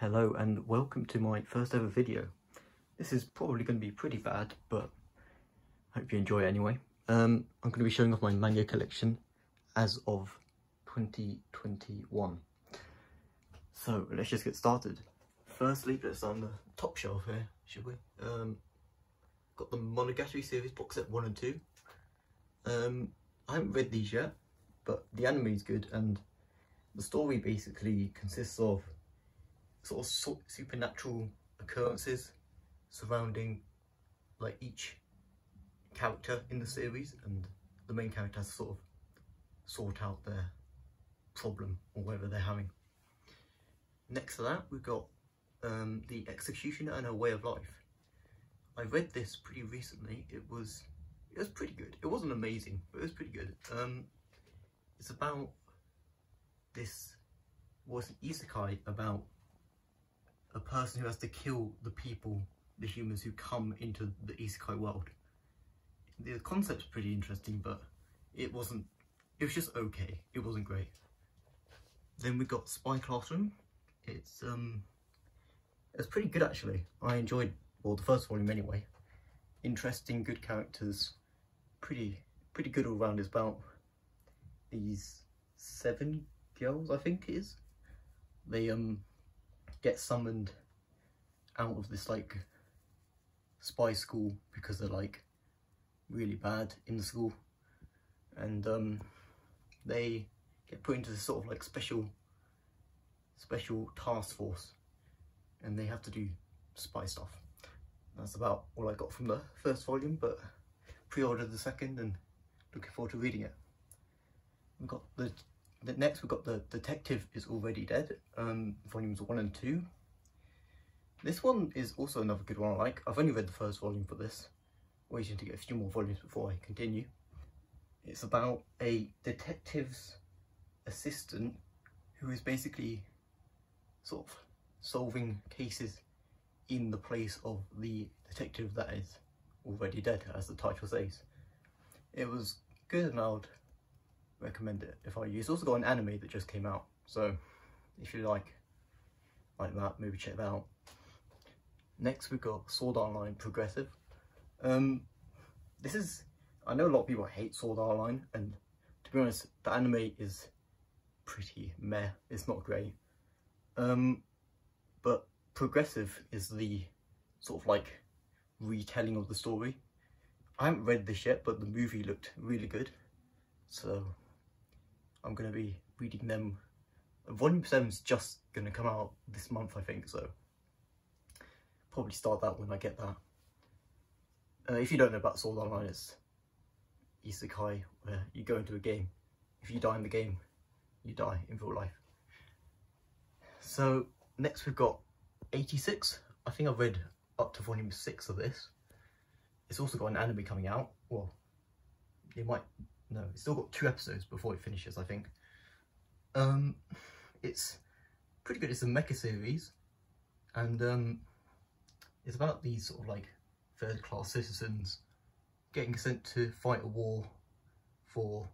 Hello and welcome to my first ever video. This is probably going to be pretty bad, but I hope you enjoy it anyway. Um, I'm going to be showing off my manga collection as of 2021. So let's just get started. Firstly, let's on the top shelf here, should we? Um, got the Monogatari series box set 1 and 2. Um, I haven't read these yet, but the anime is good and the story basically consists of sort of supernatural occurrences surrounding like each character in the series and the main character has sort of sort out their problem or whatever they're having. Next to that we've got um, The Executioner and Her Way of Life. I read this pretty recently. It was it was pretty good. It wasn't amazing, but it was pretty good. Um, it's about this was an isekai about a person who has to kill the people, the humans who come into the isekai world. The concept's pretty interesting, but it wasn't, it was just okay. It wasn't great. Then we got Spy Classroom. It's, um, it's pretty good actually. I enjoyed, well, the first volume anyway. Interesting, good characters. Pretty, pretty good all round. It's about these seven girls, I think it is. They, um, get summoned out of this like spy school because they're like really bad in the school. And um, they get put into this sort of like special special task force. And they have to do spy stuff. That's about all I got from the first volume but pre-ordered the second and looking forward to reading it. We've got the next we've got the detective is already dead um volumes one and two. This one is also another good one i like. I've only read the first volume for this. Waiting to get a few more volumes before i continue. It's about a detective's assistant who is basically sort of solving cases in the place of the detective that is already dead as the title says. It was good and i would recommend it if I use. It's also got an anime that just came out, so if you like like that, maybe check that out. Next we've got Sword Art Online Progressive. Um, this is, I know a lot of people hate Sword Art Online, and to be honest, the anime is pretty meh, it's not great. Um, but Progressive is the sort of like retelling of the story. I haven't read this yet, but the movie looked really good. So I'm going to be reading them. Volume 7 is just going to come out this month, I think, so probably start that when I get that. Uh, if you don't know about Sword Online, it's isekai, where you go into a game. If you die in the game, you die in real life. So, next we've got 86. I think I've read up to volume 6 of this. It's also got an anime coming out. Well, it might no, it's still got two episodes before it finishes, I think. Um, it's pretty good. It's a mecha series, and um, it's about these sort of like third class citizens getting sent to fight a war for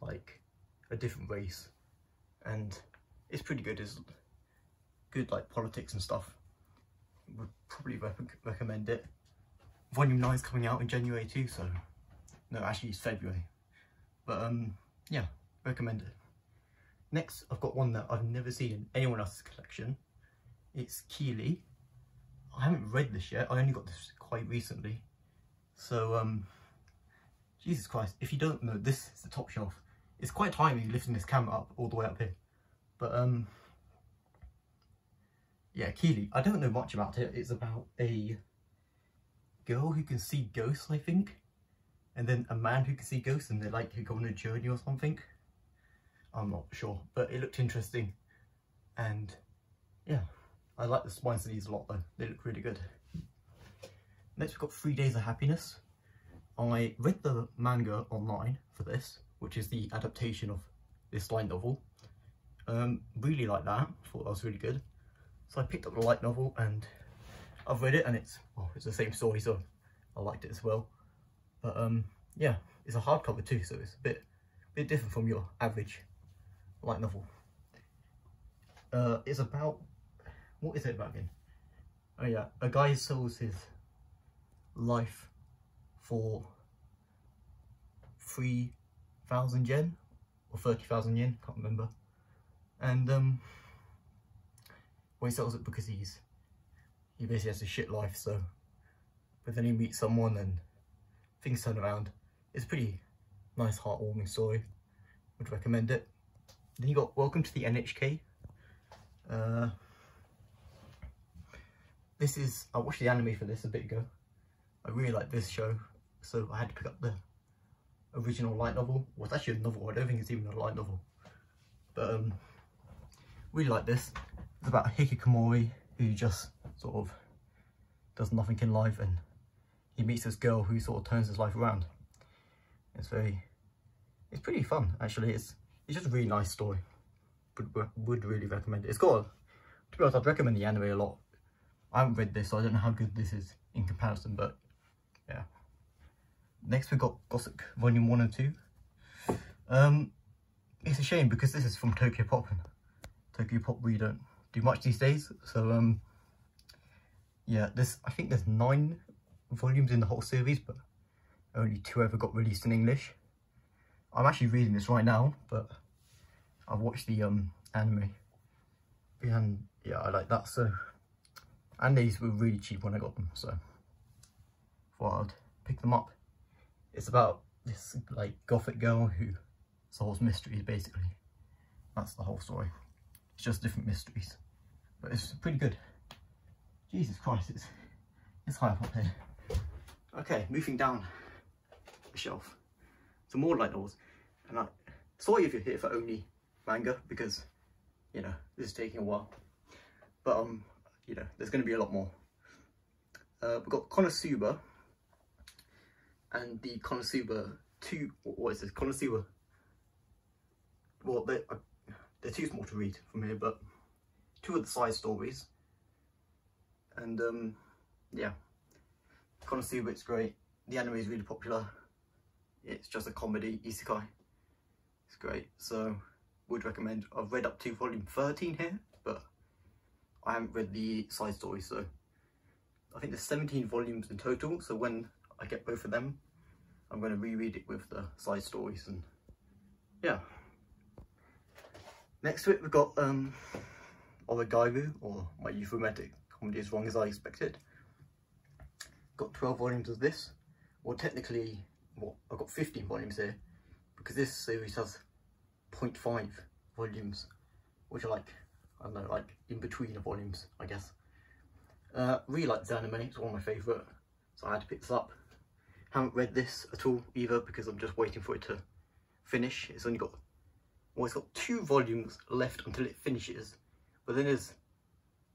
like a different race, and it's pretty good. It's good like politics and stuff. Would probably rec recommend it. Volume 9 is coming out in January too, so no, actually it's February. But um, yeah, recommend it. Next, I've got one that I've never seen in anyone else's collection. It's Kieli. I haven't read this yet. I only got this quite recently. So, um, Jesus Christ, if you don't know, this is the top shelf. It's quite tiny lifting this camera up all the way up here. But, um, yeah, Kieli. I don't know much about it. It's about a girl who can see ghosts, I think and then a man who can see ghosts and they're like to go on a journey or something. I'm not sure, but it looked interesting. And yeah, I like the spines of these a lot though. They look really good. Next we've got Three Days of Happiness. I read the manga online for this, which is the adaptation of this light novel. Um, really like that, thought that was really good. So I picked up the light novel and I've read it and it's, well, it's the same story, so I liked it as well. But um, yeah, it's a hardcover too, so it's a bit, bit different from your average light novel. Uh, it's about what is it about again? Oh yeah, a guy sells his life for 3,000 yen or 30,000 yen, can't remember. And um, well, he sells it because he's he basically has a shit life. So, but then he meets someone and things turn around. It's a pretty nice, heartwarming story. Would recommend it. Then you got Welcome to the NHK. Uh, this is I watched the anime for this a bit ago. I really like this show, so I had to pick up the original light novel. Well, it's actually a novel. I don't think it's even a light novel, but um, really like this. It's about Hikikomori who just sort of does nothing in life and he meets this girl who sort of turns his life around. It's very, it's pretty fun actually. It's it's just a really nice story. Would, would really recommend it. It's got, to be honest, I'd recommend the anime a lot. I haven't read this, so I don't know how good this is in comparison, but yeah. Next we got Gosick Volume 1 and 2. Um, it's a shame because this is from Tokyo Pop and Tokyo Pop we don't do much these days. So um, yeah, this I think there's nine volumes in the whole series, but only two ever got released in English. I'm actually reading this right now, but I've watched the um anime, and yeah, I like that. So, and these were really cheap when I got them, so thought I'd pick them up. It's about this like gothic girl who solves mysteries basically. That's the whole story. It's just different mysteries. But it's pretty good. Jesus Christ, it's, it's high up, up here. Okay, moving down the shelf. Some more light novels. And I, sorry if you're here for only manga, because, you know, this is taking a while. But, um, you know, there's going to be a lot more. Uh, we've got Konosuba. And the Konosuba 2, what is this? Konosuba. Well, they're, uh, they're too small to read from here, but two of the side stories. And um, yeah, Konosuba, it's great. The anime is really popular. It's just a comedy isekai. It's great, so would recommend. I've read up to volume 13 here, but I haven't read the side stories, so I think there's 17 volumes in total. So when I get both of them, I'm going to reread it with the side stories and yeah. Next to it, we've got um, Oregairu, or My Youth Romantic Comedy as Wrong as I Expected. Got 12 volumes of this. Well, technically, well, I've got 15 volumes here, because this series has 0.5 volumes, which are like, I don't know, like in between the volumes, I guess. Uh, really like this anime, it's one of my favourite, so I had to pick this up. Haven't read this at all either, because I'm just waiting for it to finish. It's only got well, it's got two volumes left until it finishes. But then there's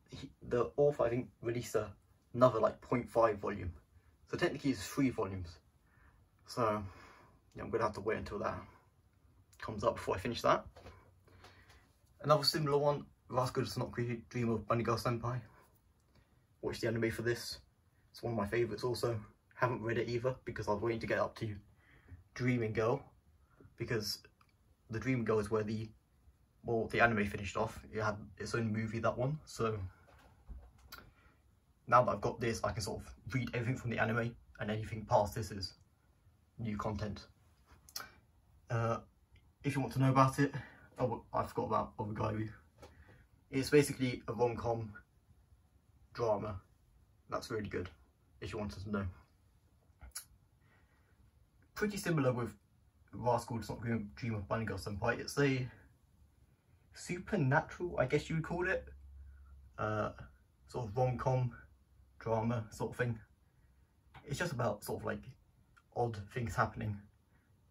he, the author, I think, released a, another like 0.5 volume. So technically it's three volumes. So yeah, I'm to have to wait until that comes up before I finish that. Another similar one, Rascal Does Not Dream of Bunny Girl Senpai. Watch the anime for this. It's one of my favourites also. Haven't read it either because I was waiting to get up to Dreaming Girl because the Dream Girl is where the well the anime finished off. It had its own movie that one, so now that I've got this, I can sort of read everything from the anime, and anything past this is new content. Uh, if you want to know about it, oh, I forgot about Oregairu. It's basically a rom-com drama. That's really good, if you wanted to know. Pretty similar with Rascal Does Not Dream of Bunny Girl Senpai. It's a supernatural, I guess you would call it, uh, sort of rom-com drama sort of thing. It's just about sort of like odd things happening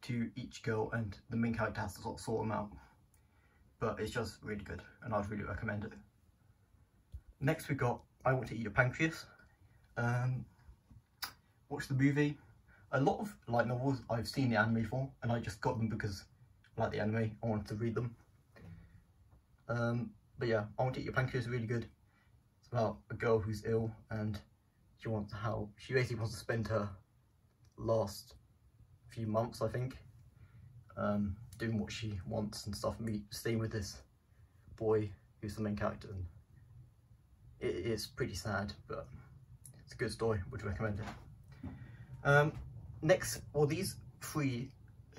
to each girl and the main character has to sort of sort them out. But it's just really good and I'd really recommend it. Next we got I Want to Eat Your Pancreas. Um, watch the movie a lot of light novels I've seen the anime for, and I just got them because I like the anime, I wanted to read them. Um, but yeah, I Want to Eat Your Pancreas is really good. It's about a girl who's ill and she wants to how she basically wants to spend her last few months, I think, um, doing what she wants and stuff, me staying with this boy who's the main character. And it is pretty sad, but it's a good story, would recommend it. Um, next, well these three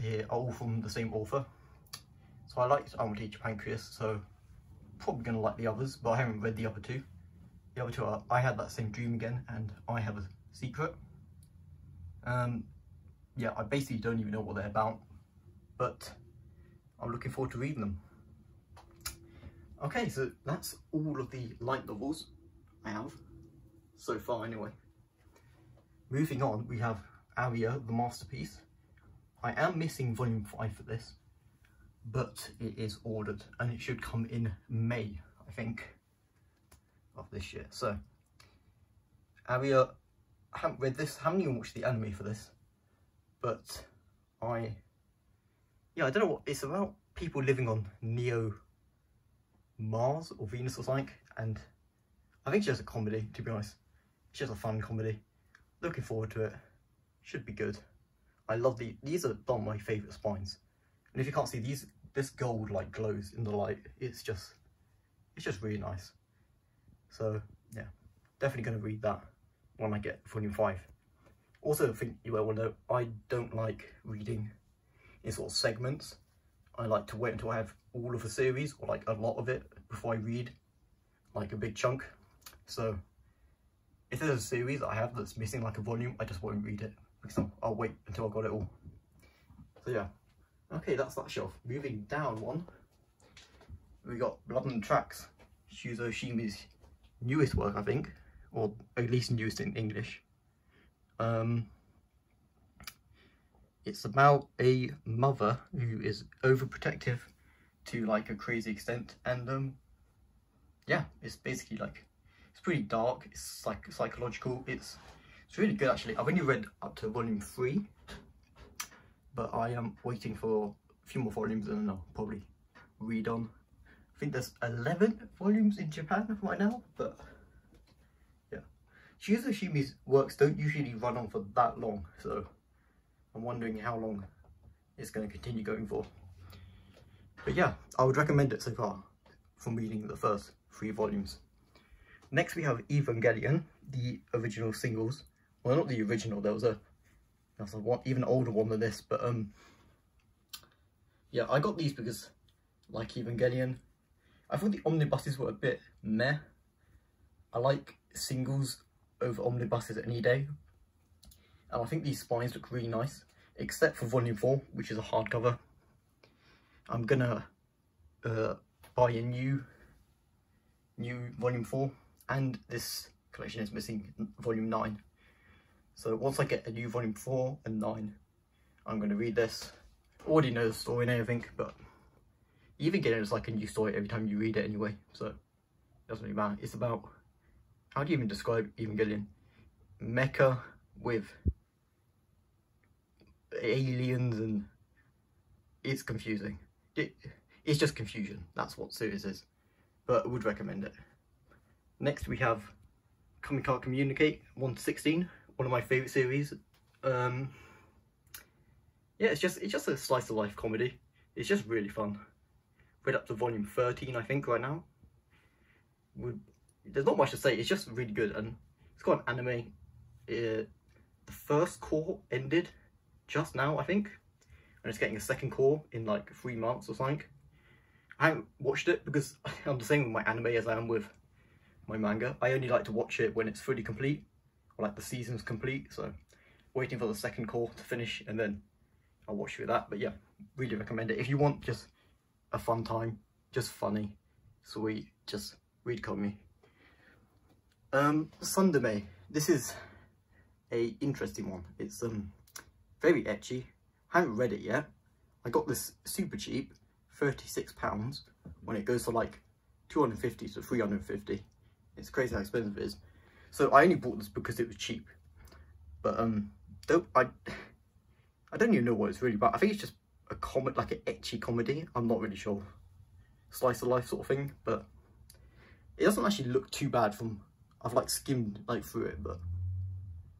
here are all from the same author. So I liked I'm Teacher Pancreas, so probably gonna like the others, but I haven't read the other two. The other two are I Had That Same Dream Again and I Have a Secret. Um, yeah, I basically don't even know what they're about, but I'm looking forward to reading them. Okay, so that's all of the light novels I have, so far anyway. Moving on, we have Aria, the Masterpiece. I am missing volume 5 for this, but it is ordered and it should come in May, I think, of this year. So, Aria, I haven't read this, haven't even watched the anime for this, but I, yeah, I don't know what, it's about people living on Neo Mars or Venus or something, and I think it's just a comedy, to be honest. It's just a fun comedy. Looking forward to it. Should be good. I love the, these are of my favourite spines. And if you can't see these, this gold like glows in the light. It's just, it's just really nice. So yeah, definitely going to read that when I get volume 5. Also, I think you will know, I don't like reading in sort of segments. I like to wait until I have all of the series or like a lot of it before I read like a big chunk. So if there's a series I have that's missing like a volume, I just won't read it because I'll, I'll wait until I've got it all. So yeah, okay, that's that shelf. Moving down one, we got Blood and Tracks, Shuzo Oshimi's newest work, I think, or at least newest in English. Um, it's about a mother who is overprotective to like a crazy extent and um yeah it's basically like it's pretty dark it's like psychological it's it's really good actually i've only read up to volume three but i am waiting for a few more volumes and i'll probably read on i think there's 11 volumes in japan right now but yeah Shuzo Oshimi's works don't usually run on for that long so I'm wondering how long it's going to continue going for. But yeah, I would recommend it so far from reading the first three volumes. Next we have Evangelion, the original singles. Well, not the original, there was a, there was a one, even older one than this, but um, yeah, I got these because, like Evangelion, I thought the omnibuses were a bit meh. I like singles over omnibuses any day, and I think these spines look really nice except for volume 4 which is a hardcover. I'm gonna uh, buy a new new volume 4 and this collection is missing volume 9 so once I get a new volume 4 and 9 I'm gonna read this. Already know the story and everything but even getting it's like a new story every time you read it anyway so it doesn't really matter it's about how do you even describe Evangelion mecha with aliens and it's confusing. It, it's just confusion. That's what series is. But I would recommend it. Next we have Komi Can't Communicate 116, one of my favourite series. Um, yeah, it's just it's just a slice of life comedy. It's just really fun. Read up to volume 13, I think, right now. Would there's not much to say. It's just really good, and it's got an anime. Uh, the first cour ended just now, I think. And it's getting a second cour in like three months or something. I haven't watched it because I'm the same with my anime as I am with my manga. I only like to watch it when it's fully complete, or like the season's complete. So waiting for the second cour to finish and then I'll watch with that. But yeah, really recommend it. If you want just a fun time, just funny, sweet, just read Komi. Um, Sundome. This is a interesting one. It's um very ecchi. Haven't read it yet. I got this super cheap, £36, when it goes to like 250 to 350 It's crazy how expensive it is. So I only bought this because it was cheap. But um, don't I? I don't even know what it's really about. I think it's just a comic, like an ecchi comedy. I'm not really sure. Slice of life sort of thing, but it doesn't actually look too bad from. I've like skimmed like through it, but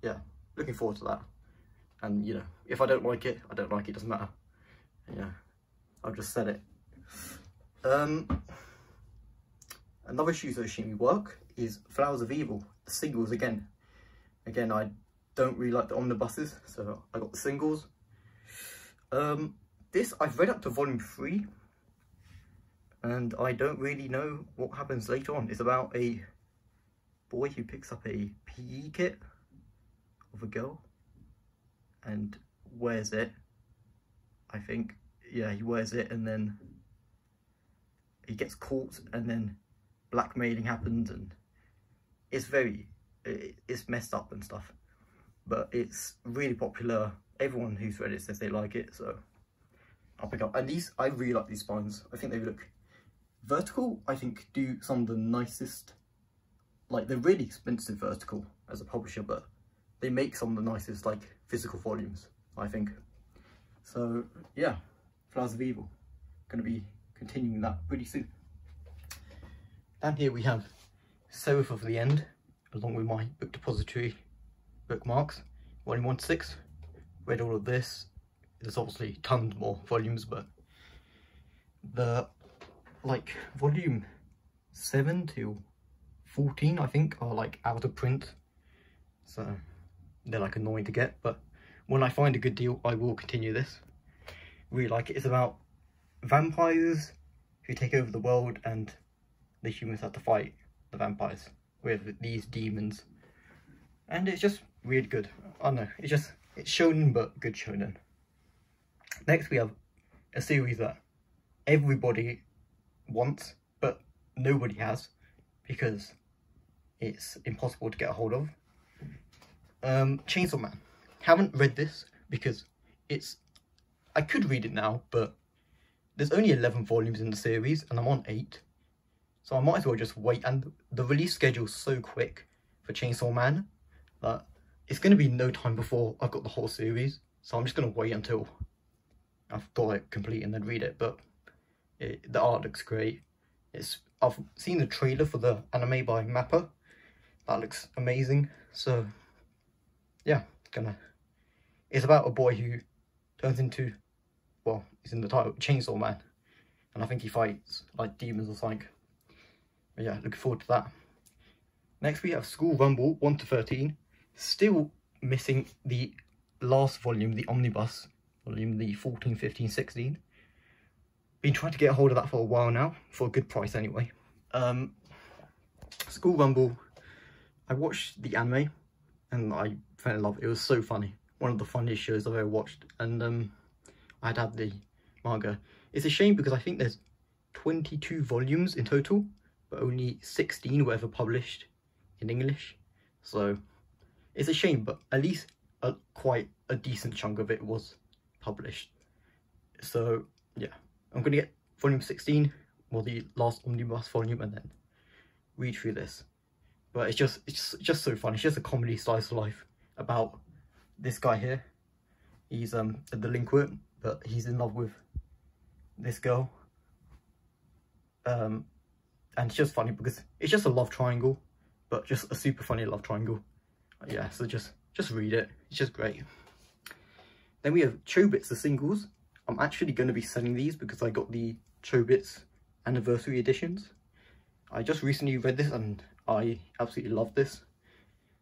yeah, looking forward to that and you know if I don't like it I don't like it doesn't matter yeah I've just said it um another Shuzo Oshimi work is Flowers of Evil, the singles again. Again, I don't really like the omnibuses, so I got the singles. Um, this, I've read up to volume 3, and I don't really know what happens later on. It's about a boy who picks up a PE kit of a girl and wears it, I think. Yeah, he wears it and then he gets caught and then blackmailing happens and it's very, it's messed up and stuff. But it's really popular. Everyone who's read it says they like it, so I'll pick up. And these, I really like these spines. I think they look vertical. I think do some of the nicest, like they're really expensive vertical as a publisher, but they make some of the nicest like physical volumes, I think. So yeah, Flowers of Evil, going to be continuing that pretty soon. Down here we have Seraph of the End, along with my book depository bookmarks, volume 1 to 6. Read all of this. There's obviously tons more volumes, but the like volume 7 to 14 I think are like out of print. So they're like annoying to get but when I find a good deal I will continue this. Really like it. It's about vampires who take over the world and the humans have to fight the vampires with these demons. And it's just really good. I don't know. It's just it's shonen but good shonen next we have a series that everybody wants but nobody has because it's impossible to get a hold of um, Chainsaw Man. Haven't read this because it's... I could read it now, but there's only 11 volumes in the series and I'm on 8. So I might as well just wait. And the release schedule's so quick for Chainsaw Man that it's going to be no time before I've got the whole series. So I'm just going to wait until I've got it complete and then read it. But it, the art looks great. It's I've seen the trailer for the anime by Mappa. That looks amazing. So yeah, gonna. It's about a boy who turns into, well, he's in the title, Chainsaw Man, and I think he fights like demons or something. But yeah, looking forward to that. Next we have School Rumble 1 to 13. Still missing the last volume, the Omnibus volume, the 14, 15, 16. Been trying to get a hold of that for a while now, for a good price anyway. Um, School Rumble, I watched the anime and I fell in love. It was so funny. One of the funniest shows I've ever watched. And um, I'd had the manga. It's a shame because I think there's 22 volumes in total, but only 16 were ever published in English. So it's a shame, but at least a, quite a decent chunk of it was published. So yeah, I'm going to get volume 16, or the last omnibus volume, and then read through this. But it's just, it's just, just so fun. It's just a comedy slice of life about this guy here. He's um, a delinquent, but he's in love with this girl. Um, and it's just funny because it's just a love triangle, but just a super funny love triangle. Yeah, so just just read it. It's just great. Then we have Chobits, the singles. I'm actually going to be selling these because I got the Chobits anniversary editions. I just recently read this and I absolutely love this.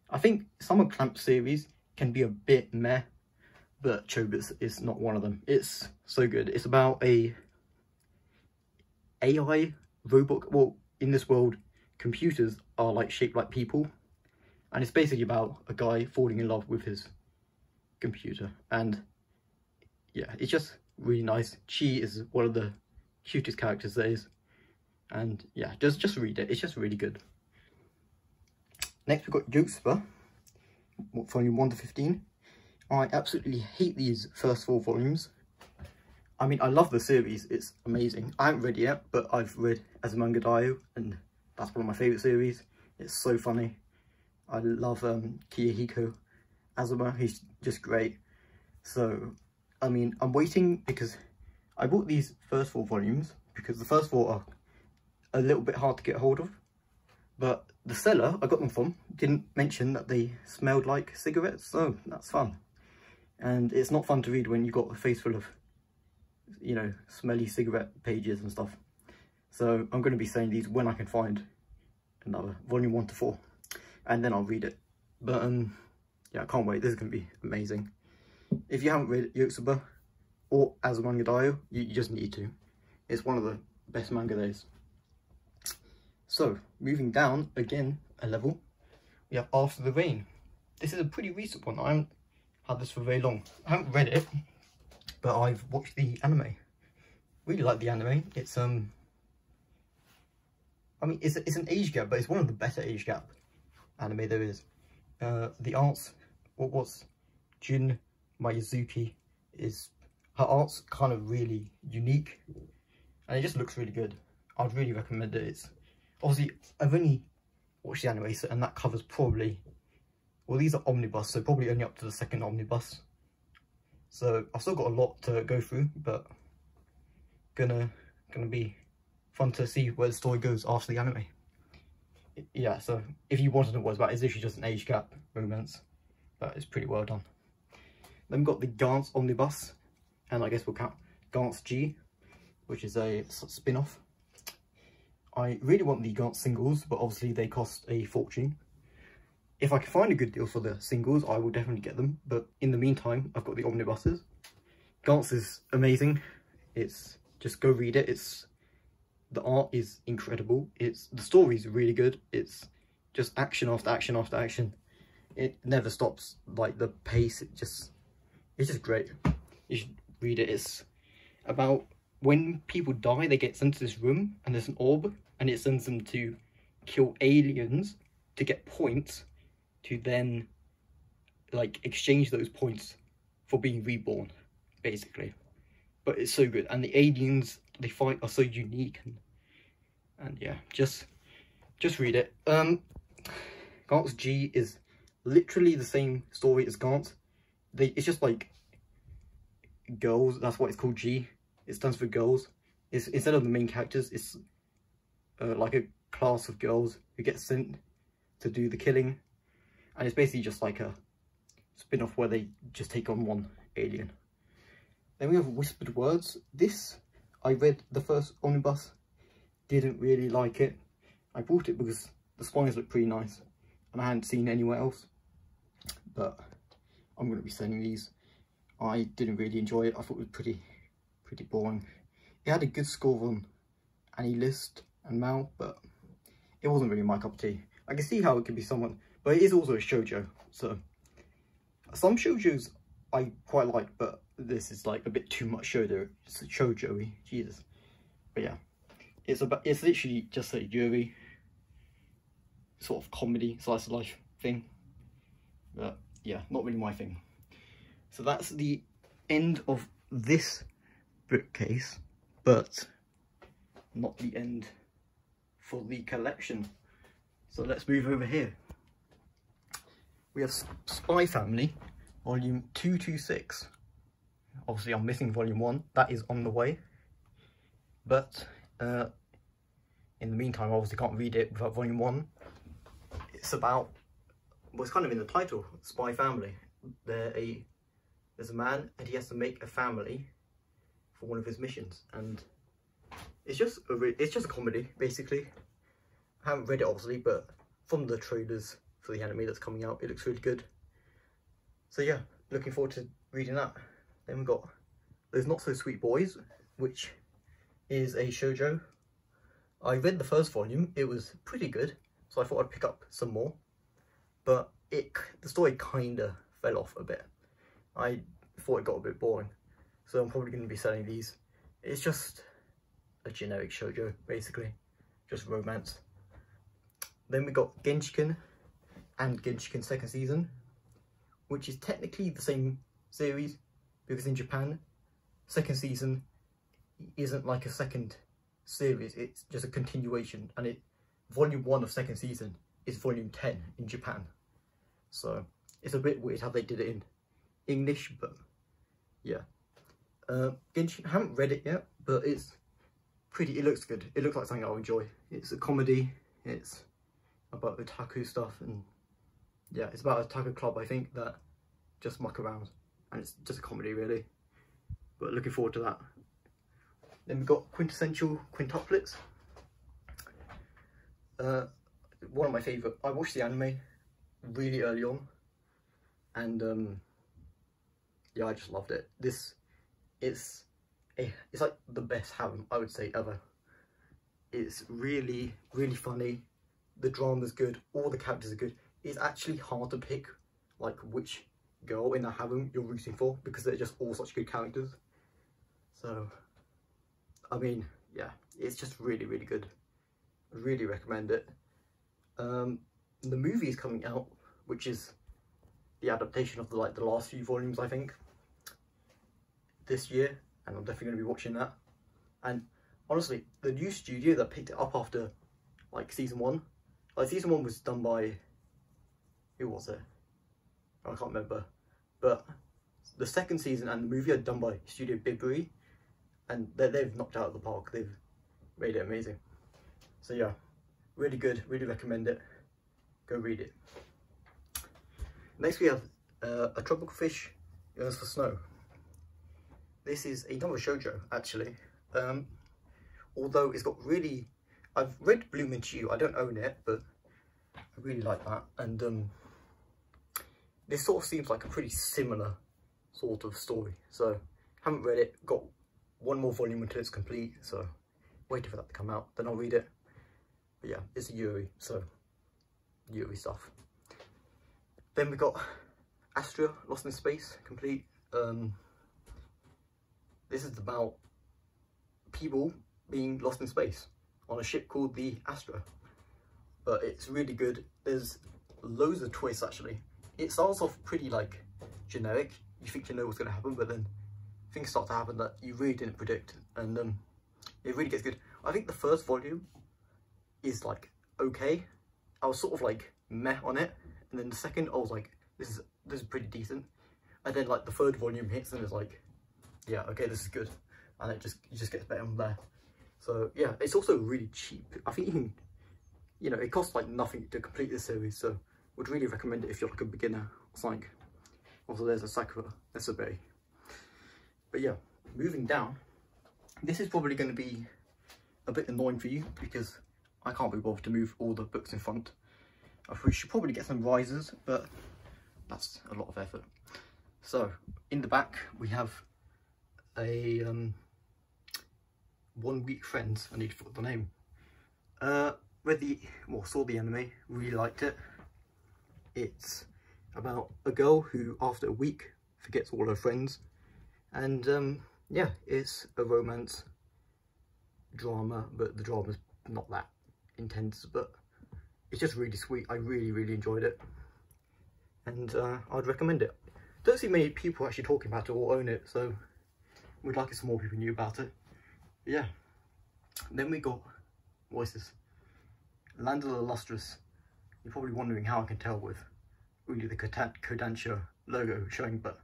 I think some of Clamp series can be a bit meh, but Chobits is not one of them. It's so good. It's about a AI robot. Well, in this world, computers are like shaped like people. And it's basically about a guy falling in love with his computer. And yeah, it's just really nice. She is one of the cutest characters there is. And yeah, just, just read it. It's just really good. Next we've got Yotsuba, volume 1 to 15. I absolutely hate these first four volumes. I mean, I love the series, it's amazing. I haven't read it yet, but I've read Azumanga Daioh, and that's one of my favourite series. It's so funny. I love um, Kiyohiko Azuma, he's just great. So, I mean, I'm waiting because I bought these first four volumes because the first four are a little bit hard to get hold of. But the seller I got them from didn't mention that they smelled like cigarettes, so that's fun. And it's not fun to read when you've got a face full of, you know, smelly cigarette pages and stuff. So I'm going to be saying these when I can find another volume one to four, and then I'll read it. But um, yeah, I can't wait. This is gonna be amazing. If you haven't read Yotsuba or Azumanga Daioh, you, you just need to. It's one of the best manga there is. So, moving down again a level, we have After the Rain. This is a pretty recent one. I haven't had this for very long. I haven't read it, but I've watched the anime. Really like the anime. It's um, I mean, it's it's an age gap, but it's one of the better age gap anime there is. Uh, the arts, what was Jun Miyazaki is her art's kind of really unique, and it just looks really good. I'd really recommend it. It's obviously I've only watched the anime, so, and that covers probably well, these are omnibus, so probably only up to the second omnibus. So I've still got a lot to go through, but gonna gonna be fun to see where the story goes after the anime. Yeah, so if you want to know what it's about, it's literally just an age gap romance, but it's pretty well done. Then we've got the Gantz Omnibus, and I guess we'll count Gantz G, which is a spin-off. I really want the Gantz singles, but obviously they cost a fortune. If I can find a good deal for the singles, I will definitely get them. But in the meantime, I've got the omnibuses. Gantz is amazing. It's just go read it. It's the art is incredible. It's the story is really good. It's just action after action after action. It never stops. Like the pace, it just it's just great. You should read it. It's about when people die, they get sent to this room and there's an orb and it sends them to kill aliens to get points to then like exchange those points for being reborn, basically. But it's so good, and the aliens they fight are so unique, and and yeah, just just read it. Um, Gantz G is literally the same story as Gantz. They it's just like girls. That's why it's called G. It stands for girls. It's instead of the main characters, it's uh, like a class of girls who get sent to do the killing and it's basically just like a spin-off where they just take on one alien. Then we have Whispered Words. This, I read the first omnibus, didn't really like it. I bought it because the spines look pretty nice and I hadn't seen anywhere else. But I'm going to be selling these. I didn't really enjoy it. I thought it was pretty, pretty boring. It had a good score on AniList and Mal, but it wasn't really my cup of tea. I can see how it could be someone but it is also a shoujo, so some shoujos I quite like, but this is like a bit too much shoujo, It's a shoujo Jesus. But yeah, it's about it's literally just a yuri sort of comedy slice of life thing. But yeah, not really my thing. So that's the end of this bookcase, but not the end for the collection. So let's move over here we have Spy Family, volume 226. Obviously, I'm missing volume 1. That is on the way. But uh, in the meantime, I obviously can't read it without volume 1. It's about, well, it's kind of in the title, Spy Family. There a, there's a man and he has to make a family for one of his missions. And it's just a, it's just a comedy, basically. I haven't read it, obviously, but from the trailers for the anime that's coming out. It looks really good. So yeah, looking forward to reading that. Then we've got Those Not So Sweet Boys, which is a shoujo. I read the first volume, it was pretty good, so I thought I'd pick up some more. But it the story kinda fell off a bit. I thought it got a bit boring, so I'm probably going to be selling these. It's just a generic shoujo, basically, just romance. Then we got Genshiken, and Genshiken second season, which is technically the same series because in Japan, second season isn't like a second series, it's just a continuation and it volume 1 of second season is volume 10 in Japan. So it's a bit weird how they did it in English, but yeah. Uh, Genshin, I haven't read it yet, but it's pretty, it looks good. It looks like something I'll enjoy. It's a comedy, it's about otaku stuff and yeah, it's about a of club, I think, that just muck around. And it's just a comedy, really. But looking forward to that. Then we've got Quintessential Quintuplets. Uh, one of my favorite. I watched the anime really early on, and um, yeah, I just loved it. This, it's, it's like the best harem I would say ever. It's really, really funny. The drama's good. All the characters are good. It's actually hard to pick like which girl in the harem you're rooting for because they're just all such good characters. So, I mean, yeah, it's just really, really good. I really recommend it. Um, the movie is coming out, which is the adaptation of the like the last few volumes, I think, this year, and I'm definitely going to be watching that. And honestly, the new studio that picked it up after like season one, like season one was done by who was it? I can't remember, but the second season and the movie are done by Studio Ghibli, and they've knocked out of the park. They've made it amazing. So yeah, really good. Really recommend it. Go read it. Next we have uh, a tropical fish yearns for snow. This is another shoujo actually. Um, although it's got really, I've read Bloom Into You. I don't own it, but I really like that. And um, this sort of seems like a pretty similar sort of story. So haven't read it. Got one more volume until it's complete. So waiting for that to come out. Then I'll read it. But yeah, it's a Yuri. So Yuri stuff. Then we got Astra Lost in Space complete. Um, this is about people being lost in space on a ship called the Astra. But it's really good. There's loads of twists actually. It starts off pretty like generic. You think you know what's going to happen, but then things start to happen that you really didn't predict. And um, it really gets good. I think the first volume is like okay. I was sort of like meh on it. And then the second, I was like, this is this is pretty decent. And then like the third volume hits and it's like, yeah, okay, this is good. And it just it just gets better from there. So yeah, it's also really cheap. I think you you know, it costs like nothing to complete this series. So would really recommend it if you're like a beginner or something. Also, there's a Sakura, that's a bay. But yeah, moving down, this is probably going to be a bit annoying for you because I can't be bothered to move all the books in front. I should probably get some risers, but that's a lot of effort. So, in the back, we have a um, One Week Friends. I need to forget the name. Uh, read the, well, saw the anime, really liked it. It's about a girl who, after a week, forgets all her friends. And, um, yeah, it's a romance drama, but the drama's not that intense, but it's just really sweet. I really, really enjoyed it. And uh, I'd recommend it. Don't see many people actually talking about it or own it, so we'd like it some more people knew about it. But yeah. Then we got, what is this? Land of the Lustrous. You're probably wondering how I can tell with really the Kodansha logo showing, but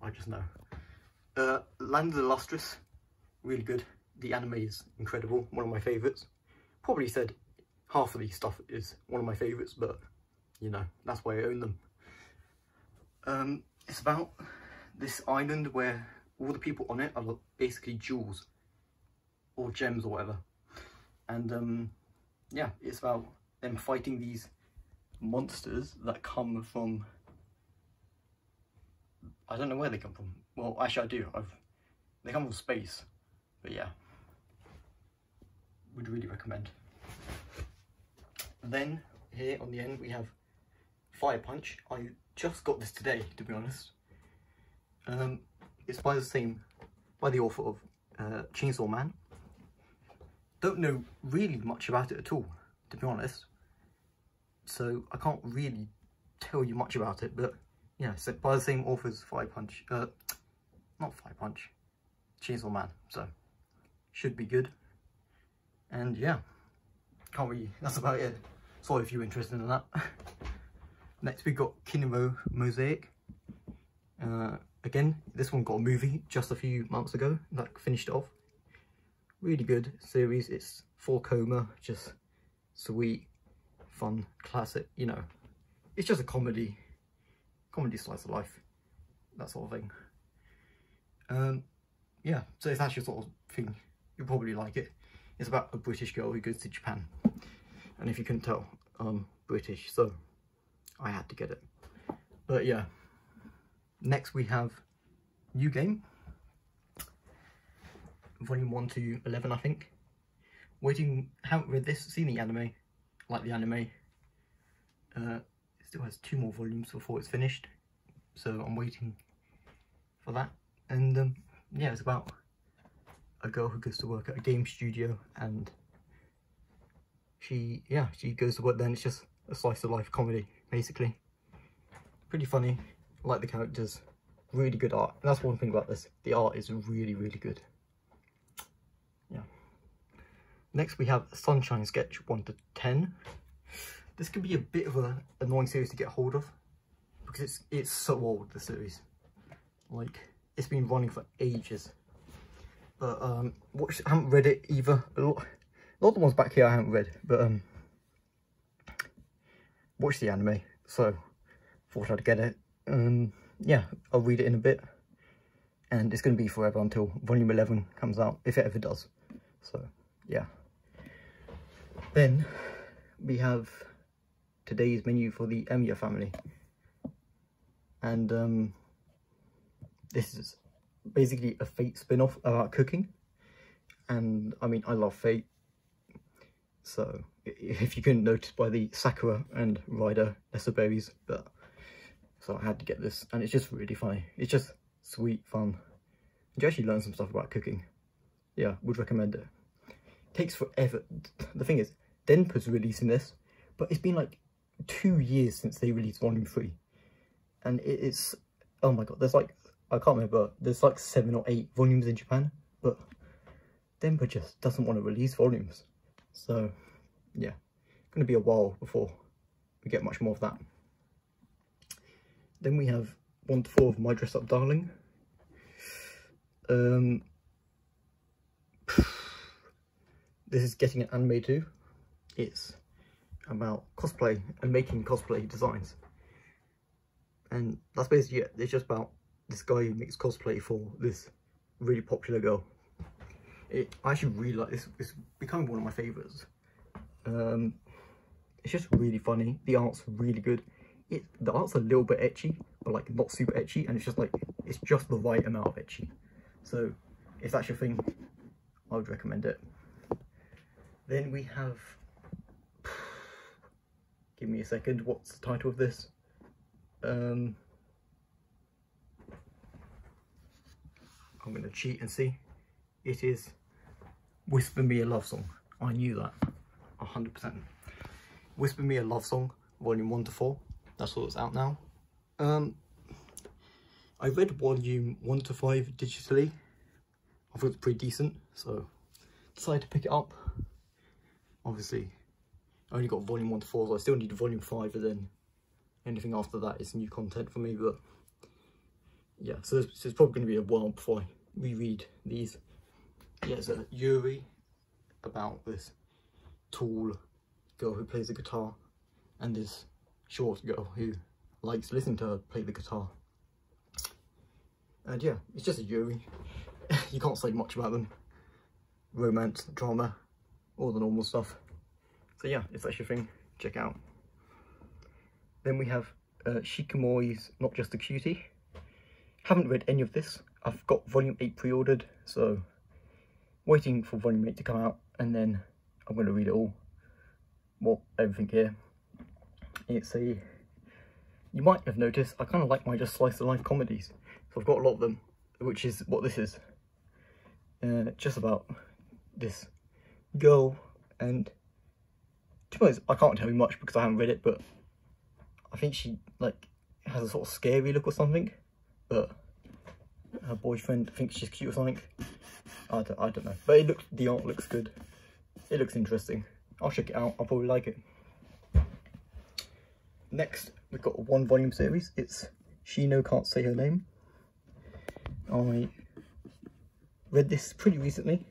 I just know. Uh, Land of the Lustrous, really good. The anime is incredible, one of my favourites. Probably said half of the stuff is one of my favourites, but you know, that's why I own them. Um, it's about this island where all the people on it are basically jewels or gems or whatever. And um, yeah, it's about them fighting these monsters that come from I don't know where they come from. Well, actually I do. I've they come from space. But yeah. Would really recommend. Then here on the end we have Fire Punch. I just got this today, to be honest. Um, it's by the same, by the author of uh, Chainsaw Man. Don't know really much about it at all, to be honest. So I can't really tell you much about it, but yeah, so by the same authors, Fire Punch, uh, not Fire Punch, Chainsaw Man. So should be good. And yeah, can't really, that's about it. Sorry if you're interested in that. Next we got Kiniro Mosaic. Uh, again, this one got a movie just a few months ago, like finished off. Really good series, it's for coma, just sweet, fun, classic, you know. It's just a comedy, comedy slice of life, that sort of thing. Um, yeah, so it's actually sort of thing, you'll probably like it. It's about a British girl who goes to Japan. And if you couldn't tell, um, British, so I had to get it. But yeah, next we have New Game, volume 1 to 11 I think. Waiting, haven't read this, seen the anime, like the anime. Uh, it still has two more volumes before it's finished, so I'm waiting for that. And um, yeah, it's about a girl who goes to work at a game studio and she, yeah, she goes to work then. It's just a slice of life comedy, basically. Pretty funny, like the characters, really good art. And that's one thing about this, the art is really, really good. Yeah. Next we have Sunshine Sketch 1 to 10. This can be a bit of an annoying series to get hold of because it's it's so old, the series. Like, it's been running for ages. But um, watch, I haven't read it either. A lot, a lot of the ones back here I haven't read, but um, watch the anime. So thought I'd get it. Um, yeah, I'll read it in a bit, and it's going to be forever until volume 11 comes out, if it ever does. So yeah. Then we have today's menu for the Emiya family, and um, this is basically a Fate spin-off about cooking. And I mean, I love Fate. So if you couldn't notice by the Sakura and Rider berries, but so I had to get this and it's just really funny. It's just sweet fun. You actually learn some stuff about cooking. Yeah, would recommend it. Takes forever. The thing is, Denpa's releasing this, but it's been like two years since they released volume three. And it's, oh my god, there's like I can't remember, there's like seven or eight volumes in Japan, but Denpa just doesn't want to release volumes. So, yeah, going to be a while before we get much more of that. Then we have 1 to 4 of My Dress Up Darling. Um, this is getting an anime too. It's about cosplay and making cosplay designs. And that's basically it. It's just about this guy makes cosplay for this really popular girl. It, I actually really like this. It's becoming one of my favourites. Um, it's just really funny. The art's really good. It, the art's a little bit ecchi, but like not super ecchi, and it's just like, it's just the right amount of ecchi. So, if that's your thing, I would recommend it. Then we have, give me a second, what's the title of this? Um, I'm going to cheat and see. It is Whisper Me a Love Song. I knew that. 100%. Whisper Me a Love Song, Volume 1 to 4. That's what's out now. Um, I read Volume 1 to 5 digitally. I thought it was pretty decent, so decided to pick it up. Obviously, I only got Volume 1 to 4, so I still need Volume 5, and then anything after that is new content for me, but yeah, so it's probably going to be a while before I reread these. Yeah, a Yuri about this tall girl who plays the guitar and this short girl who likes listening to her play the guitar. And yeah, it's just a Yuri. you can't say much about them. Romance, drama, all the normal stuff. So yeah, if that's your thing, check out. Then we have uh, Shikimori's Not Just a Cutie. Haven't read any of this. I've got volume 8 pre-ordered, so waiting for volume 8 to come out, and then I'm going to read it all. Well, everything here. It's a... You might have noticed, I kind of like my just slice of life comedies. So I've got a lot of them, which is what this is. Uh, just about this girl, and to be honest, I can't tell you much because I haven't read it, but I think she, like, has a sort of scary look or something but her boyfriend thinks she's cute or something. I don't, I don't know. But it looks, the art looks good. It looks interesting. I'll check it out. I'll probably like it. Next, we've got a one volume series. It's Shino Can't Say Her Name. I read this pretty recently.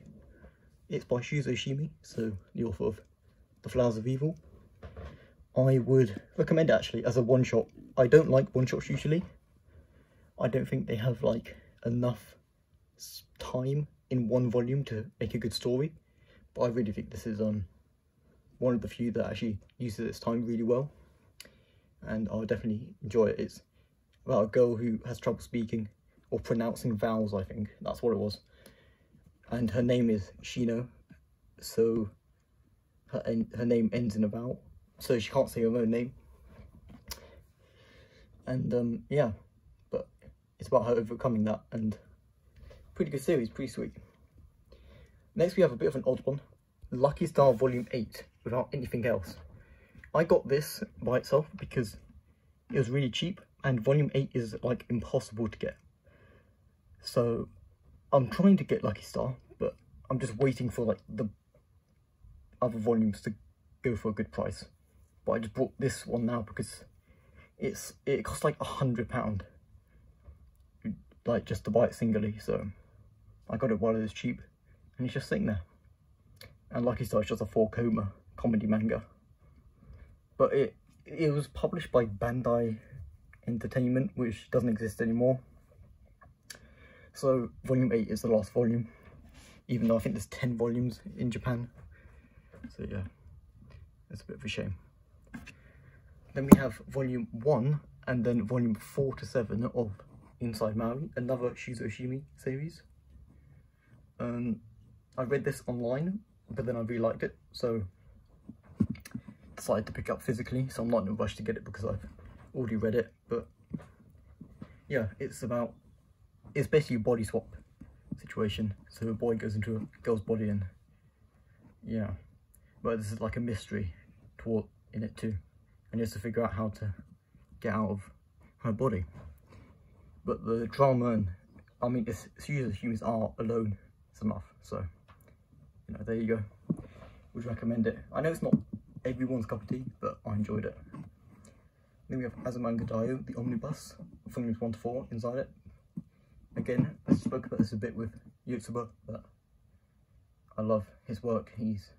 It's by Shuzo Oshimi, so the author of The Flowers of Evil. I would recommend it actually as a one shot. I don't like one shots usually, I don't think they have like enough time in one volume to make a good story. But I really think this is um one of the few that actually uses its time really well. And I'll definitely enjoy it. It's about a girl who has trouble speaking or pronouncing vowels, I think. That's what it was. And her name is Shino. So her, her name ends in a vowel. So she can't say her own name. And um, yeah, it's about her overcoming that and pretty good series, pretty sweet. Next we have a bit of an odd one. Lucky Star Volume 8 without anything else. I got this by itself because it was really cheap and Volume 8 is like impossible to get. So I'm trying to get Lucky Star, but I'm just waiting for like the other volumes to go for a good price. But I just bought this one now because it's it costs like a hundred pound like just to buy it singly so I got it while it was cheap and it's just sitting there. And Lucky Star is just a four koma comedy manga. But it it was published by Bandai Entertainment which doesn't exist anymore. So volume 8 is the last volume even though I think there's 10 volumes in Japan. So yeah it's a bit of a shame. Then we have volume 1 and then volume 4 to 7 of Inside Mari, another Shuzo Oshimi series. Um, I read this online, but then I really liked it, so decided to pick up physically, so I'm not in a rush to get it because I've already read it, but yeah, it's about, it's basically a body swap situation, so a boy goes into a girl's body and yeah, but this is like a mystery toward in it too and he has to figure out how to get out of her body. But the drama and, I mean, it's, it's usually humans are alone, it's enough. So, you know, there you go. Would recommend it. I know it's not everyone's cup of tea, but I enjoyed it. Then we have Azumanga Daioh, the omnibus, volumes 1 to 4 inside it. Again, I spoke about this a bit with Yotsuba, but I love his work. He's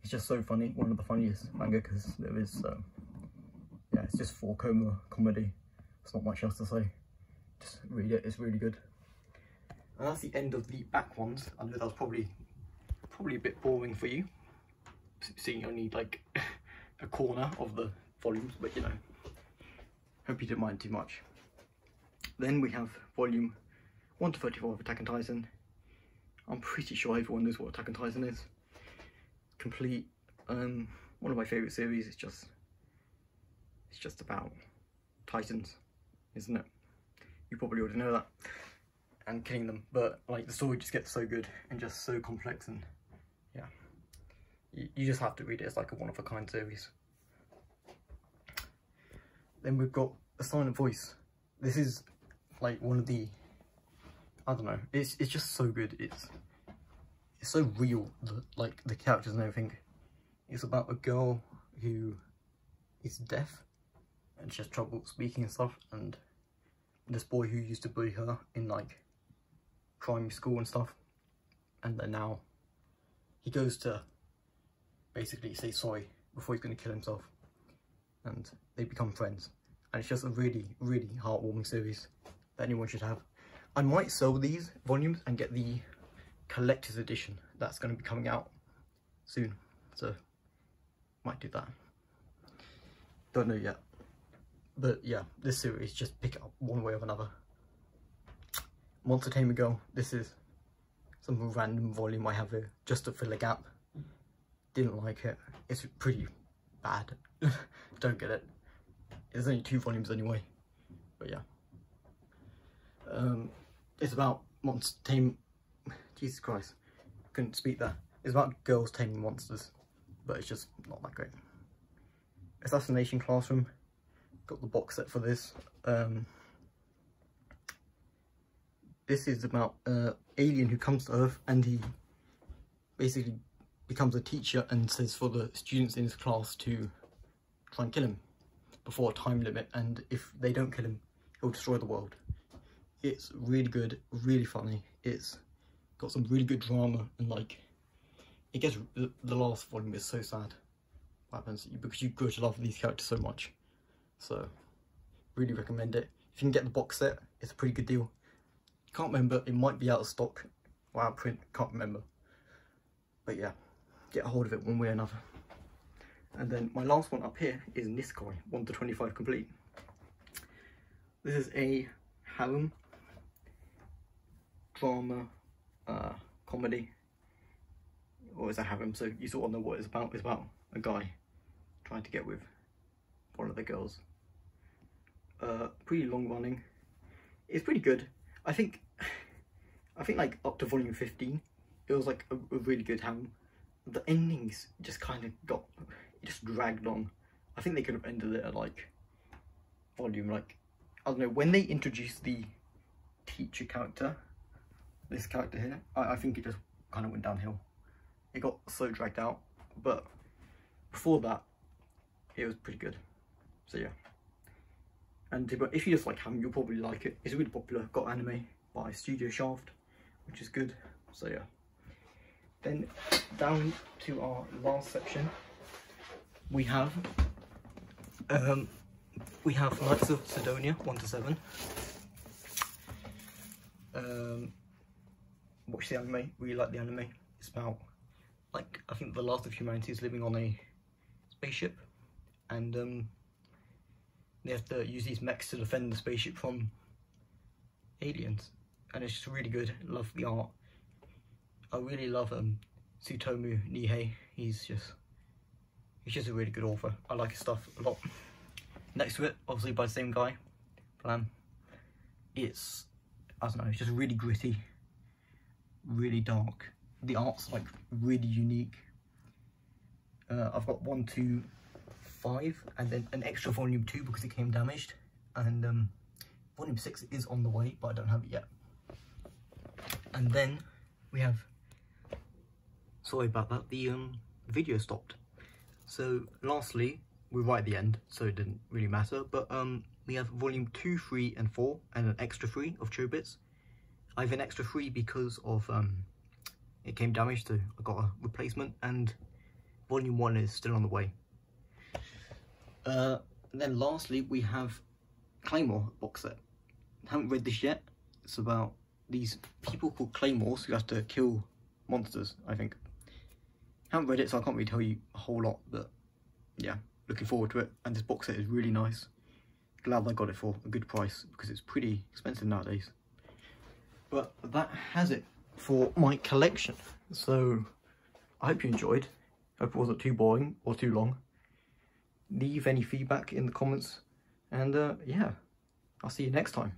he's just so funny, one of the funniest mangakas there is. So yeah, it's just four koma comedy. There's not much else to say. Read it, it's really good. And that's the end of the back ones. I know that was probably probably a bit boring for you, seeing only like a corner of the volumes, but you know, hope you didn't mind too much. Then we have volume 1 to 34 of Attack on Titan. I'm pretty sure everyone knows what Attack on Titan is. Complete, um, one of my favourite series, it's just it's just about titans, isn't it? You probably already know that. And killing them, but like the story just gets so good and just so complex and yeah. You, you just have to read it, it's like a one-of-a-kind series. Then we've got A Silent Voice. This is like one of the, I don't know, it's, it's just so good. It's, it's so real, the, like the characters and everything. It's about a girl who is deaf and she has trouble speaking and stuff and this boy who used to bully her in like primary school and stuff. And then now he goes to basically say sorry before he's going to kill himself. And they become friends. And it's just a really really heartwarming series that anyone should have. I might sell these volumes and get the collector's edition that's going to be coming out soon. So might do that. Don't know yet but yeah, this series, just pick it up one way or another. Monster Tamer Girl, this is some random volume I have here, just to fill a gap. Didn't like it. It's pretty bad. Don't get it. There's only two volumes anyway. But yeah. Um, it's about monster tame... Jesus Christ. Couldn't speak there. It's about girls taming monsters. But it's just not that great. Assassination Classroom got the box set for this. Um, this is about an alien who comes to Earth and he basically becomes a teacher and says for the students in his class to try and kill him before a time limit and if they don't kill him he'll destroy the world. It's really good, really funny. It's got some really good drama and like it gets the, the last volume is so sad what happens because you grow to love these characters so much so, really recommend it. If you can get the box set, it's a pretty good deal. Can't remember, it might be out of stock or out of print, can't remember. But yeah, get a hold of it one way or another. And then my last one up here is Nisekoi, 1 to 25 complete. This is a harem drama uh, comedy. Or is a harem, so you sort of know what it's about. It's about a guy trying to get with one of the girls. Uh, pretty long running. It's pretty good. I think, I think like up to volume 15, it was like a, a really good harem. The endings just kind of got it just dragged on. I think they could have ended it at like volume like I don't know when they introduced the teacher character, this character here. I, I think it just kind of went downhill. It got so dragged out, but before that, it was pretty good. So yeah. And if you just like harem, you'll probably like it. It's a really popular. Got anime by Studio Shaft, which is good. So yeah. Then down to our last section, we have um, we have Knights of Sidonia one to seven. Um, watch the anime. Really like the anime. It's about like I think the last of humanity is living on a spaceship, and um, they have to use these mechs to defend the spaceship from aliens, and it's just really good. Love the art. I really love um, Tsutomu Nihei. He's just He's just a really good author. I like his stuff a lot. Next to it, obviously by the same guy, Blame. It's, I don't know, it's just really gritty, really dark. The art's like really unique. Uh, I've got one, two, five, and then an extra volume two because it came damaged. And um, volume six is on the way, but I don't have it yet. And then we have, sorry about that, the um, video stopped. So lastly, we're right at the end, so it didn't really matter, but um, we have volume 2, 3 and 4 and an extra 3 of Chobits. I have an extra 3 because of um, it came damaged, so I got a replacement and volume 1 is still on the way. Uh, then lastly, we have Claymore box set. Haven't read this yet. It's about these people called Claymores who have to kill monsters, I think haven't read it, so I can't really tell you a whole lot, but yeah, looking forward to it. And this box set is really nice. Glad I got it for a good price because it's pretty expensive nowadays. But that has it for my collection. So I hope you enjoyed. Hope it wasn't too boring or too long. Leave any feedback in the comments. And uh, yeah, I'll see you next time.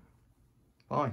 Bye.